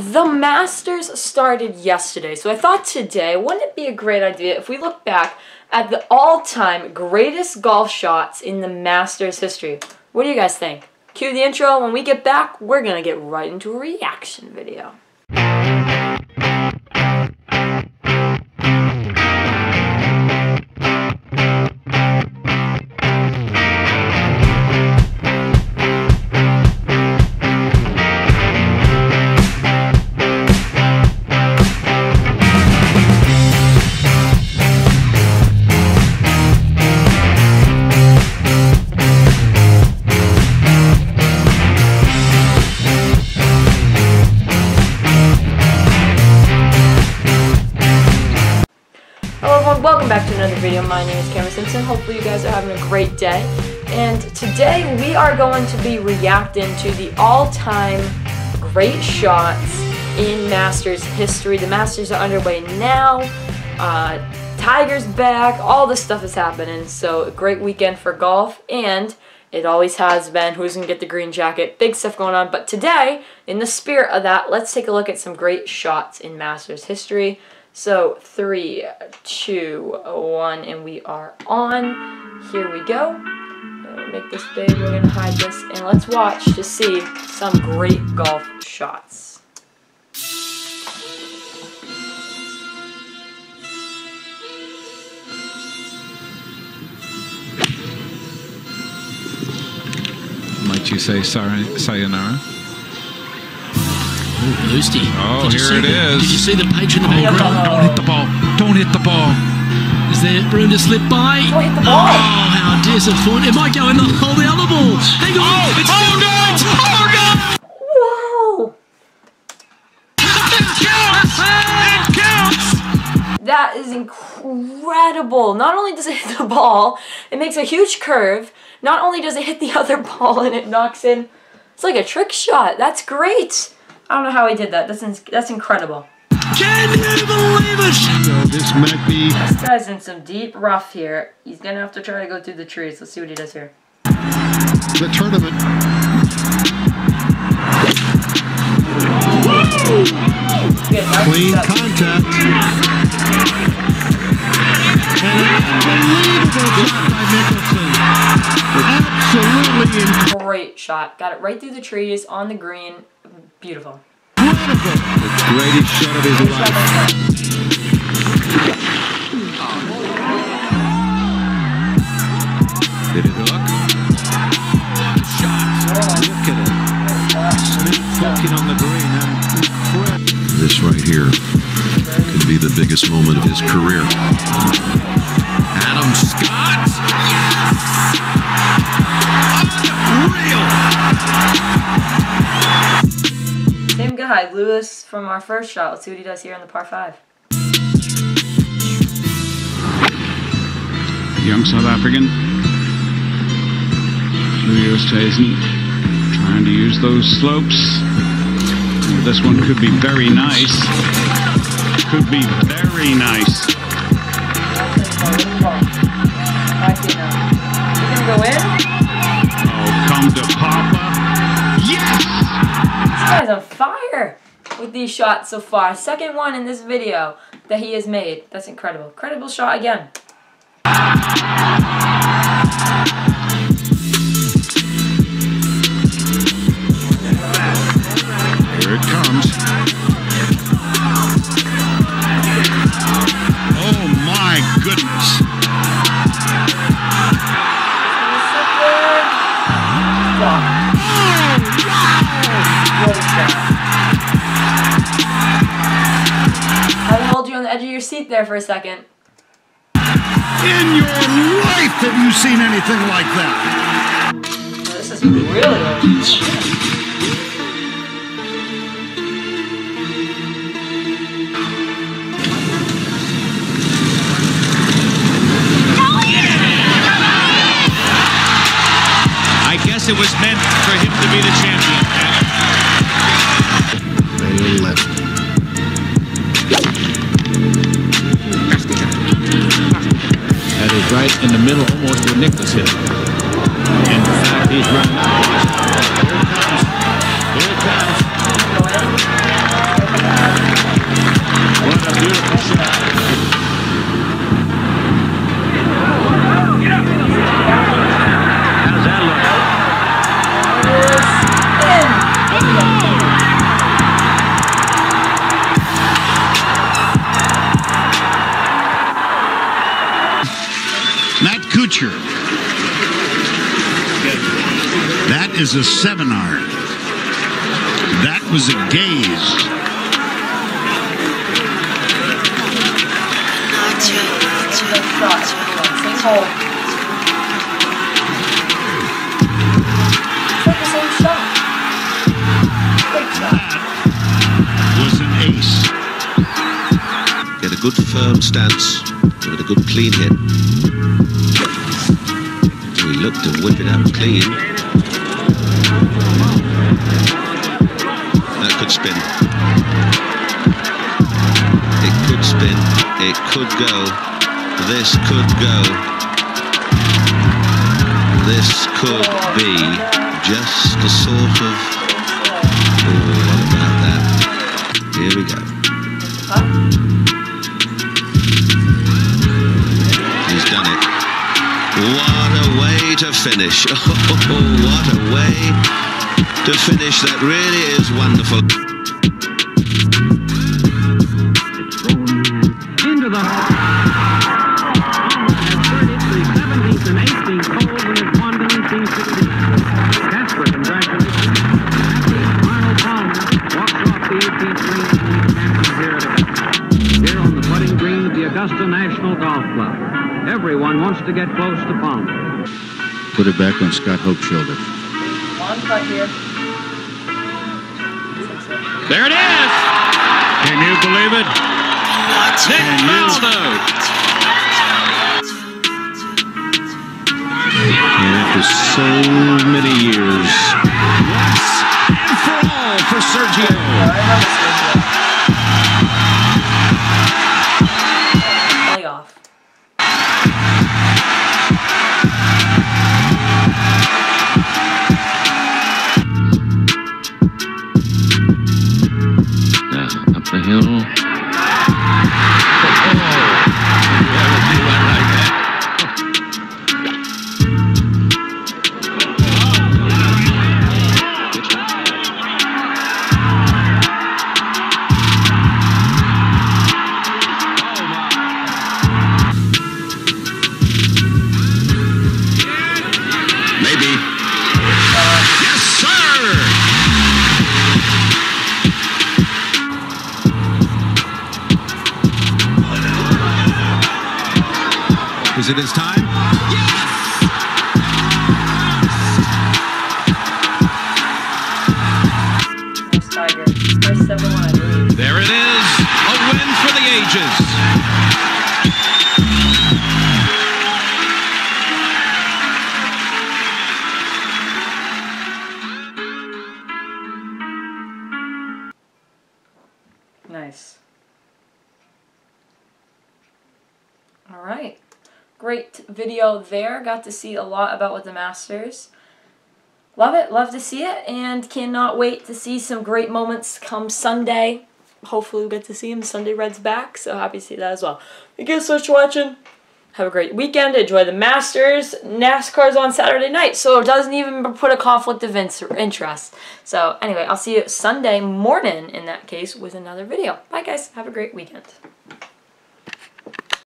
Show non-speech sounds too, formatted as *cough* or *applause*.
the Masters started yesterday, so I thought today, wouldn't it be a great idea if we look back at the all-time greatest golf shots in the Masters history? What do you guys think? Cue the intro. When we get back, we're going to get right into a reaction video. Another video. My name is Cameron Simpson. Hopefully you guys are having a great day. And today we are going to be reacting to the all-time great shots in Masters history. The Masters are underway now. Uh, Tiger's back. All this stuff is happening. So a great weekend for golf and it always has been. Who's going to get the green jacket? Big stuff going on. But today, in the spirit of that, let's take a look at some great shots in Masters history. So, three, two, one, and we are on. Here we go. Make this big. We're to hide this. And let's watch to see some great golf shots. Might you say sayonara? Oh, Loosty. Oh, Did you here see it the, is. Did you see the page in the background? Don't hit the ball. Don't hit the ball. Is there room to slip by? Don't hit the ball. Oh, how disappointing. It might go in the hole, the other ball. Hang on. Oh, it's oh, still no. right. Oh, no. Wow! It counts. It counts. That is incredible. Not only does it hit the ball, it makes a huge curve. Not only does it hit the *laughs* other ball and it knocks in. It's like a trick shot. That's great. I don't know how he did that. That's, in- that's incredible. Can you believe it? So this might be This guy's in some deep rough here. He's going to have to try to go through the trees. Let's see what he does here. the tournament. Good. Clean contact. An unbelievable shot by Mickelson. Absolutely incredible. Great shot. Got it right through the trees on the green. Beautiful. The greatest shot of his life. Did it hook? Shot. Look at it. Smith hooking on the green. This right here could be the biggest moment of his career. Adam Scott. Unreal. Guy, Louis from our first shot. Let's see what he does here on the par 5. Young South African. Louis Oosthuizen trying to use those slopes. This one could be very nice. Could be very nice. go in. Oh, come to. On fire with these shots so far. Second one in this video that he has made. That's incredible. Incredible shot again. Here it comes. Seat there for a second. In your life have you seen anything like that? This is really, really I guess it was meant right in the middle, almost where Nicklaus hit. hitting. In fact, he's running out. Here it comes. Here it comes. What a beautiful shot. Is a seven iron. That was a gaze. Shot. Same hole. It's like the same shot. Great shot. Was an ace. Get a good firm stance. Give it a good clean hit. Look to whip it out clean. That could spin. It could spin. It could go. This could go. This could be just a sort of. Oh, what about that? Here we go. Finish. *laughs* Oh, what a way to finish. That really is wonderful. Into the the 17th and 18th holes and has won the 1960. Casper, walks off the 18th green. Here on the putting green of the Augusta National Golf Club. Everyone wants to get close to Palmer. Put it back on Scott Hoch's shoulder. Long cut here. There it is! Can you believe it? Nick Faldo! And after so Is it his time? Nice Tiger. First ever one, I believe. There it is. A win for the ages. Nice. All right. Great video there. Got to see a lot about what the Masters. Love it. Love to see it. And cannot wait to see some great moments come Sunday. Hopefully we'll get to see him. Sunday Red's back. So happy to see that as well. Thank you so much for watching. Have a great weekend. Enjoy the Masters. NASCAR's on Saturday night, so it doesn't even put a conflict of interest. So anyway, I'll see you Sunday morning in that case with another video. Bye guys. Have a great weekend.